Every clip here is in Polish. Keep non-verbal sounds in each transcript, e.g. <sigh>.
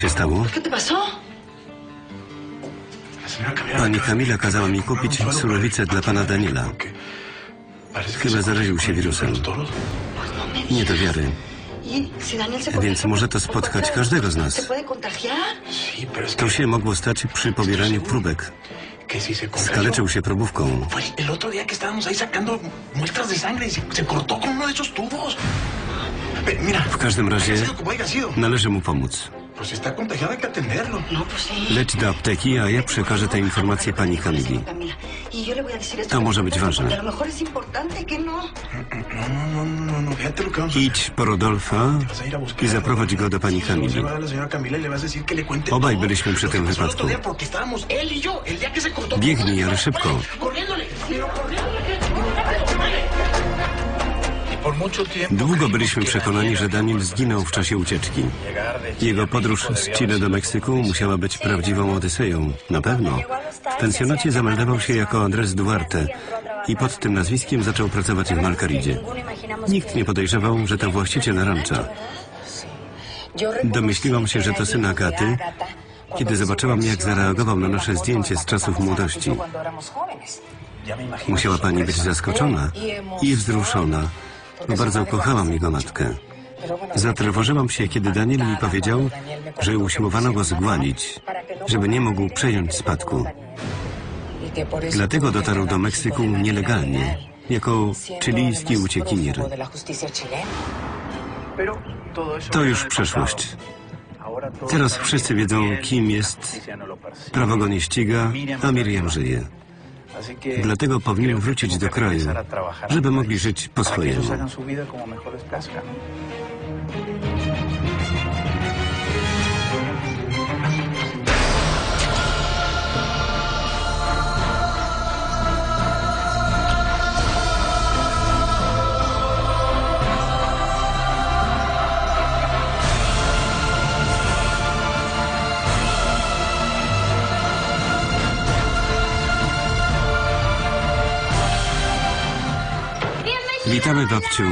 się stało? ¿Qué te pasó? Pani Kamila kazała mi kupić surowicę dla pana Daniela. Chyba zaraził się wirusem. Nie do wiary. Więc może to spotkać każdego z nas. To się mogło stać przy pobieraniu próbek. Skaleczył się probówką. Fue el otro día que estábamos ahí sacando muestras de sangre y se, se cortó con uno de esos tubos. Ve, Mira, W każdym razie należy mu pomóc. Pues está contagiado, hay que atenderlo. No, pues sí. Leć do apteki, a ja przekażę tę informację pani Kamili. Y. To może być ważne. no. No, no, no, no, no, fíjate lo que vamos a hacer. Idź po Rodolfa Vas a ir a buscar i zaprowadź go do pani Kamili. se va a la señora Camila y le vas a decir que le cuente Obaj todo byliśmy przy lo que tym pasó el otro wypadku. día porque estábamos él y yo, el día que se cortó. Biegnij, ale szybko. Corriéndole, pero corriéndole. Długo byliśmy przekonani, że Daniel zginął w czasie ucieczki. Jego podróż z Chile do Meksyku musiała być prawdziwą odyseją. Na pewno. W pensjonacie zameldował się jako Andres Duarte i pod tym nazwiskiem zaczął pracować w Malcaridzie. Nikt nie podejrzewał, że to właściciel rancza. Domyśliłam się, że to syn Agaty, kiedy zobaczyłam, jak zareagował na nasze zdjęcie z czasów młodości. Musiała pani być zaskoczona i wzruszona, bardzo kochałam jego matkę. Zatrwożyłam się, kiedy Daniel mi powiedział, że usiłowano go zgwalić, żeby nie mógł przejąć spadku. Dlatego dotarł do Meksyku nielegalnie, jako chilijski uciekinier. To już przeszłość. Teraz wszyscy wiedzą, kim jest, prawo go nie ściga, a Miriam żyje. Dlatego powinien wrócić do kraju, żeby mogli żyć po swojemu. Witamy babciu.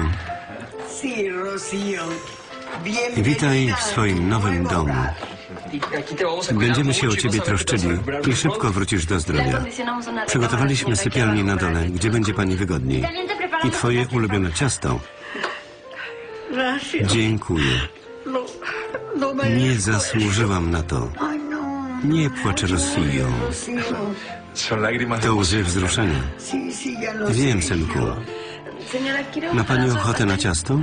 Witaj w swoim nowym domu. Będziemy się o ciebie troszczyli i szybko wrócisz do zdrowia. Przygotowaliśmy sypialnię na dole, gdzie będzie pani wygodniej. I twoje ulubione ciasto. Dziękuję. Nie zasłużyłam na to. Nie płacz de To łzy wzruszenia. Wiem, synku. Ma pani ochotę na ciasto?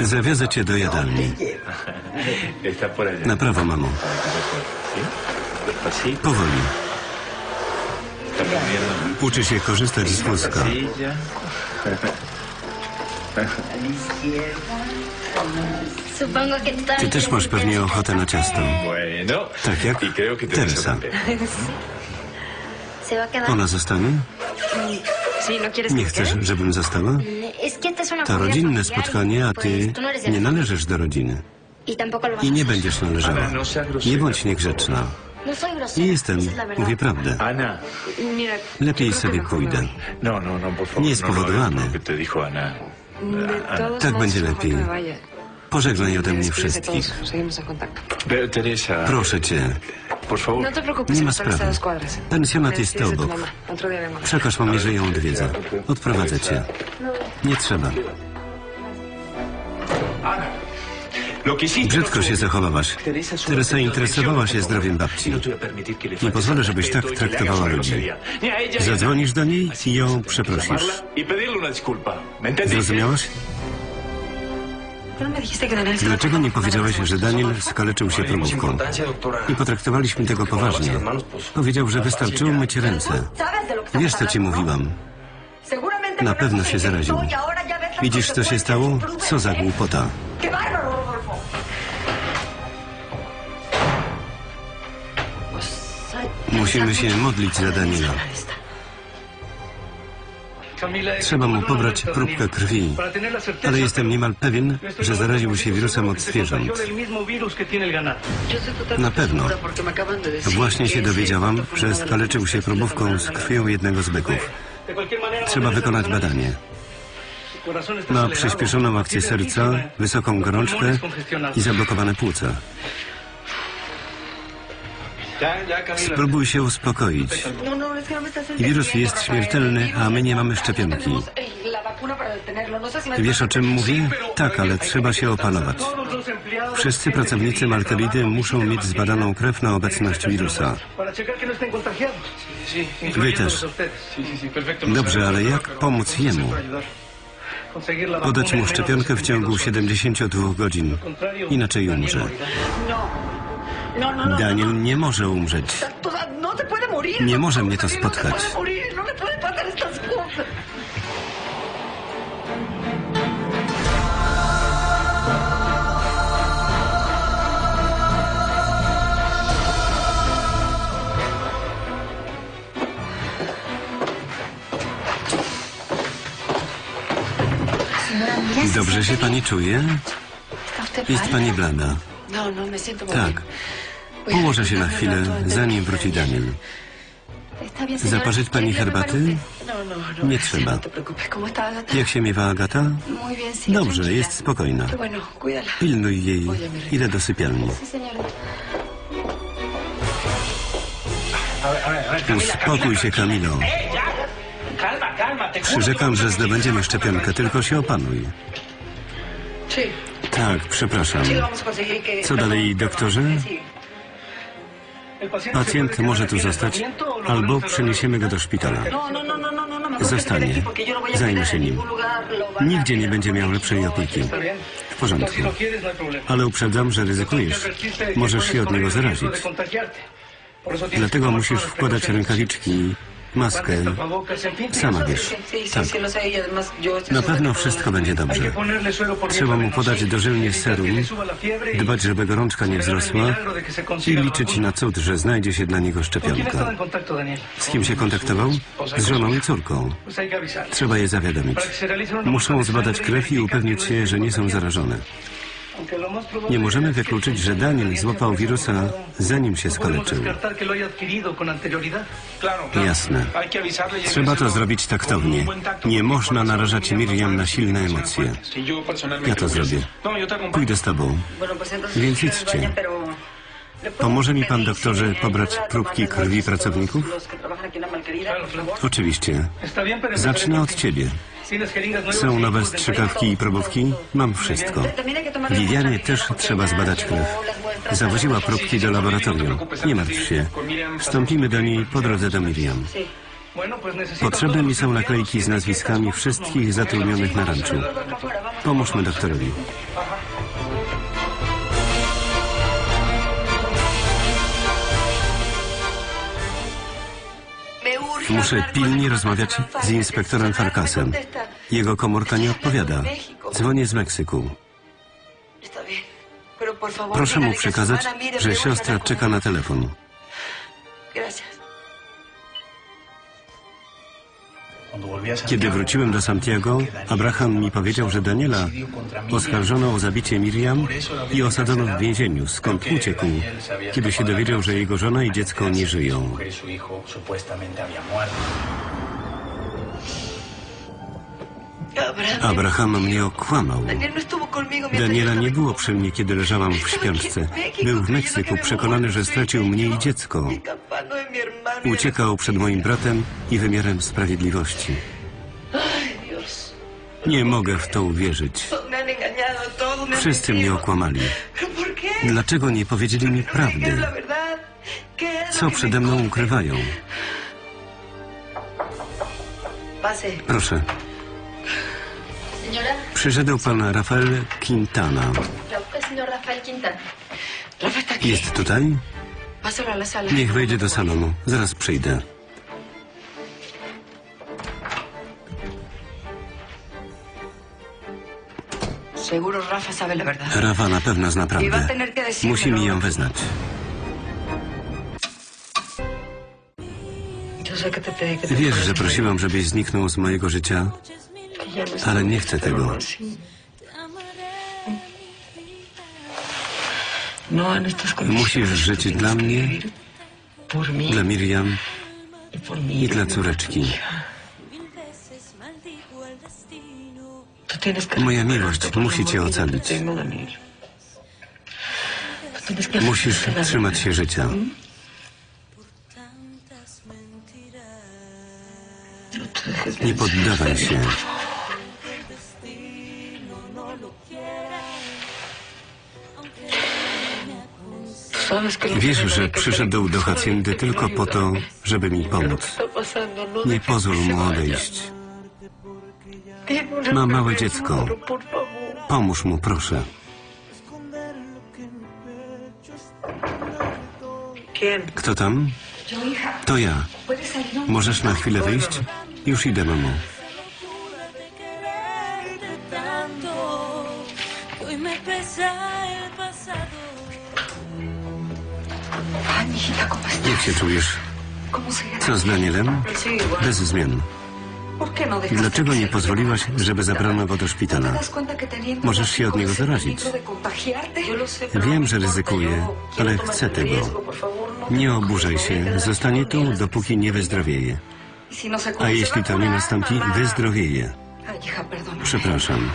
Zawiozę cię do jadalni. Na prawo, mamo. Powoli. Uczy się korzystać z wózka. Ty też masz pewnie ochotę na ciasto. Tak jak Y Teresa. Ona zostanie? ¿no Nie chcesz, żebym została? To rodzinne spotkanie, a y, ty no nie należysz do rodziny. Y I nie będziesz należała. Nie bądź niegrzeczna. No. Nie jestem, mówię prawdę. Lepiej sobie pójdę. No, no, no. Nie jest no powodowany. Tak będzie lepiej. Pożegnaj ode mnie wszystkich. Proszę cię. No Nie ma sprawy. Pensjonat jest obok. przekaż mamie, że ją odwiedzę. Odprowadzę cię. Nie trzeba. Brzydko się zachowałaś. Teresa interesowała się zdrowiem babci. Nie pozwolę, żebyś tak traktowała ludzi. Zadzwonisz do niej i ją przeprosisz. Zrozumiałaś? ¿Por qué no me dijiste que Daniel estaba Dlaczego nie powiedziałeś, że Daniel skaleczył się próbówką? Nie potraktowaliśmy tego poważnie. Powiedział, że wystarczyło myć ręce. ¿Sabes de lo que está Wiesz, co ci mówiłam. Na pewno się zaraził. Widzisz, co się stało? Co za głupota. Musimy się modlić za Daniela. Trzeba mu pobrać próbkę krwi, ale jestem niemal pewien, że zaraził się wirusem od zwierząt. Na pewno. Właśnie się dowiedziałam, że skaleczył się próbówką z krwią jednego z byków. Trzeba wykonać badanie. Ma przyspieszoną akcję serca, wysoką gorączkę i zablokowane płuca. Spróbuj się uspokoić. Wirus jest śmiertelny, a my nie mamy szczepionki. Wiesz o czym mówię? Tak, ale trzeba się opanować. Wszyscy pracownicy Malkelidy muszą mieć zbadaną krew na obecność wirusa. Wy też. Dobrze, ale jak pomóc jemu? Podać mu szczepionkę w ciągu 72 godzin. Inaczej umrze. No, no, no. Daniel nie może umrzeć. Nie może mnie to spotkać. Dobrze się pani czuje? Jest pani blada. No, no, Tak. Położę się na darle chwilę, zanim wróci. Daniel. Zaparzyć pani ¿Quiere que me herbaty? No, no, no. Nie trzeba. No. Jak się miewa Agata? Dobrze, jest spokojna. Pilnuj jej. Idę do sypialni. Uspokój się, Kamilo. Juro. Przyrzekam, że zdobędziemy szczepionkę, tylko się opanuj. Tak, przepraszam. Co dalej, doktorze? Pacjent może tu zostać, albo przeniesiemy go do szpitala. Zostanie. Zajmę się nim. Nigdzie nie będzie miał lepszej opieki. W porządku. Ale uprzedzam, że ryzykujesz. Możesz się od niego zarazić. Dlatego musisz wkładać rękawiczki, maskę. Sama wiesz. Tak. Na pewno wszystko będzie dobrze. Trzeba mu podać dożylnie serum, dbać, żeby gorączka nie wzrosła i liczyć na cud, że znajdzie się dla niego szczepionka. Z kim się kontaktował? Z żoną i córką. Trzeba je zawiadomić. Muszą zbadać krew i upewnić się, że nie są zarażone. Nie możemy wykluczyć, że Daniel złapał wirusa, zanim się skaleczył. Jasne. Trzeba to zrobić taktownie. Nie można narażać Miriam na silne emocje. Ja to zrobię. Pójdę z tobą. Więc idźcie. vayan, pero ¿le puedo Pomoże mi pan, doktorze, me pobrać próbki krwi pracowników? Oczywiście. Zacznę od ciebie. Są nowe strzykawki i probówki? Mam wszystko. Muestra, też trzeba zbadać krew. Zawoziła próbki do laboratorium. Nie martw się. Wstąpimy do niej po drodze do Miriam. Potrzebne mi są naklejki z nazwiskami wszystkich zatrudnionych na ranczu. Pomóżmy doktorowi. Muszę pilnie rozmawiać z inspektorem Farkasem. Jego komórka nie odpowiada. Dzwonię z Meksyku. Proszę mu przekazać, że siostra czeka na telefon. Gracias. Kiedy wróciłem do Santiago, Abraham mi powiedział, że Daniela oskarżono o zabicie Miriam i osadzono w więzieniu, skąd uciekł, kiedy się dowiedział, że jego żona i dziecko nie żyją. Abraham, mnie okłamał. No mientras Daniela nie było przy mnie, kiedy leżałam w śpiączce. Był w Meksyku, przekonany, że stracił mnie i dziecko. Uciekał przed moim bratem i wymiarem sprawiedliwości. Nie mogę w to uwierzyć. Wszyscy mnie okłamali. Dlaczego nie powiedzieli mi ¿Qué es prawdy? Co przede mną ukrywają? Proszę, przyszedł pan Rafael Quintana. Jest tutaj? Niech wejdzie do salonu. Zaraz przyjdę. Rafa na pewno zna prawdę. Musi mi ją wyznać. Wiesz, że prosiłam, żebyś zniknął z mojego życia, no ale nie chcę tego. No. Musisz żyć dla mnie, dla Miriam i dla córeczki. Moja miłość musi cię ocalić. Musisz trzymać się życia. Dejes Nie poddawaj się. Wiesz, że przyszedł do solamente tylko po to, żeby mi pomóc. Nie pozwól mu odejść. Ma małe dziecko. Pomóż mu, proszę. Kto tam? To ja. ¿puedes salir un Możesz na chwilę wyjść? Już idę, mamo. me pesa el Jak się czujesz? ¿Cómo se Co z Danielem? Bez zmian. ¿Por qué no Dlaczego nie pozwoliłaś, żeby zabrano go do ¿No szpitala? teniendo Możesz się od niego zarazić. Wiem, no że ryzykuję, ale chcę tego. no Nie oburzaj się. Zostanie tu, dopóki nie wyzdrowieje. No A jeśli to nie nastąpi, wyzdrowieje. Przepraszam.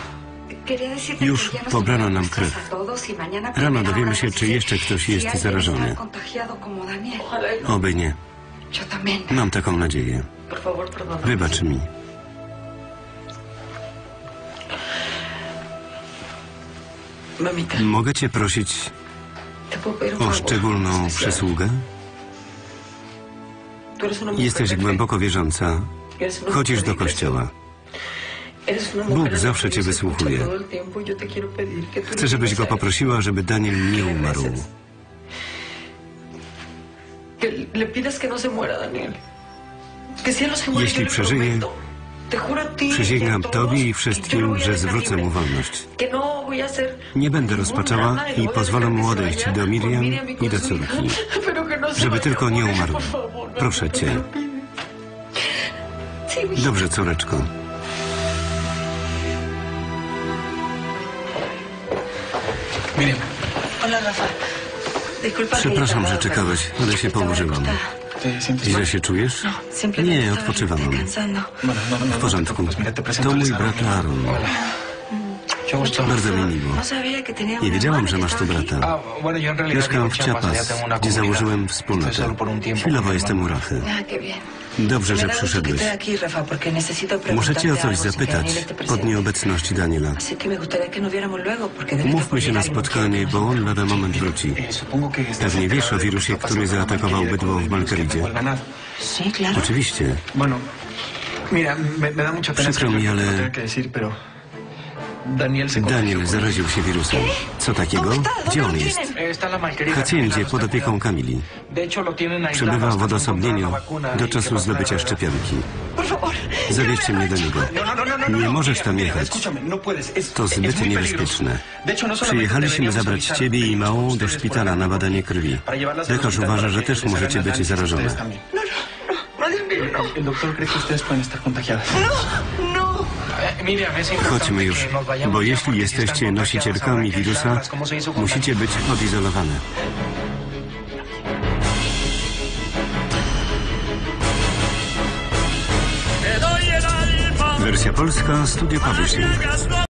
Już nos pobrano nam krew. Rano dowiemy się, czy jeszcze ktoś jest zarażony. y no. Oby nie. Mam taką nadzieję. Wybacz mi. Mogę cię prosić o szczególną przysługę? Jesteś głęboko wierząca. Chodzisz do kościoła. Bóg zawsze cię wysłuchuje. Chcę, żebyś go poprosiła, żeby Daniel nie umarł. No no Jeśli przeżyje, Przysięgam Tobie i wszystkim, że zwrócę mu wolność. No Nie będę rozpaczała i pozwolę mu odejść do Miriam y i do córki. <laughs> Żeby tylko nie umarł. Proszę cię. Dobrze, córeczko. Miren, Hola, Rafa. Disculpa Przepraszam, że czekałeś, ale się położyłam. acostada. ¿te sientes Źle się czujesz? No, Nie, odpoczywam. no, no, W porządku. To mój brat Aaron. Gusto. Bardzo mi miło. Nie wiedziałam, że masz tu brata. Ah, Mieszkam w Chiapas, gdzie założyłem wspólnotę. Chwilowo jestem u. Rafy. Dobrze, że przyszedłeś. Muszę cię o coś zapytać presente. nieobecności Daniela. Umówmy por się na no spotkanie, bo on lada moment wróci. Eh, Pewnie wiesz o wirusie, który zaatakował bydło w Malkeridzie. Oczywiście. Przykro mi, que ale- Daniel. Daniel zaraził się wirusem. Co takiego? ¿Dónde Gdzie on jest? Malquería. Hacjendzie pod opieką Kamili. Przebywa w odosobnieniu do y czasu zdobycia szczepionki. Zawieźcie mnie do niego. No, no, no, no, no, Nie no. możesz tam jechać. no To zbyt niebezpieczne. No Przyjechaliśmy zabrać ciebie i małą do szpitala na badanie krwi. Lekarz uważa, że też możecie być zarażone. que ustedes pueden estar contagiadas. No. Chodźmy już, bo jeśli jesteście nosicielkami wirusa, aislarlas. ¿Cómo se hizo con musicie być odizolowane. Wersja polska, Studio Publishing.